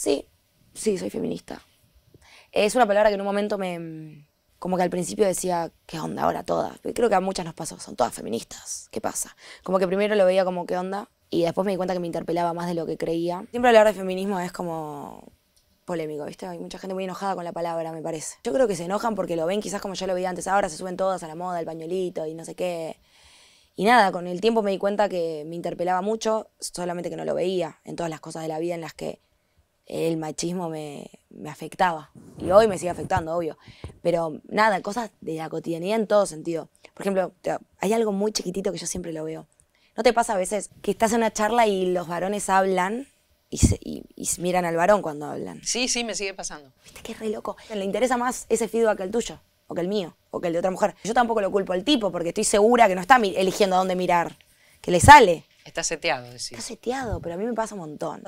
Sí, sí, soy feminista. Es una palabra que en un momento me... Como que al principio decía, ¿qué onda ahora todas? Creo que a muchas nos pasó, son todas feministas. ¿Qué pasa? Como que primero lo veía como, ¿qué onda? Y después me di cuenta que me interpelaba más de lo que creía. Siempre hablar de feminismo es como polémico, ¿viste? Hay mucha gente muy enojada con la palabra, me parece. Yo creo que se enojan porque lo ven quizás como yo lo veía antes, ahora se suben todas a la moda, el pañuelito y no sé qué. Y nada, con el tiempo me di cuenta que me interpelaba mucho, solamente que no lo veía en todas las cosas de la vida en las que el machismo me, afectaba. Y hoy me sigue afectando, obvio. Pero nada, cosas de la cotidianidad en todo sentido. Por ejemplo, hay algo muy chiquitito que yo siempre lo veo. ¿No te pasa a veces que estás en una charla y los varones hablan y, miran al varón cuando hablan? Sí, sí, me sigue pasando. ¿Viste qué re loco? Le interesa más ese feedback que el tuyo, o que el mío, o que el de otra mujer. Yo tampoco lo culpo al tipo, porque estoy segura que no está eligiendo a dónde mirar, que le sale. Está seteado, decís. Está seteado, pero a mí me pasa un montón.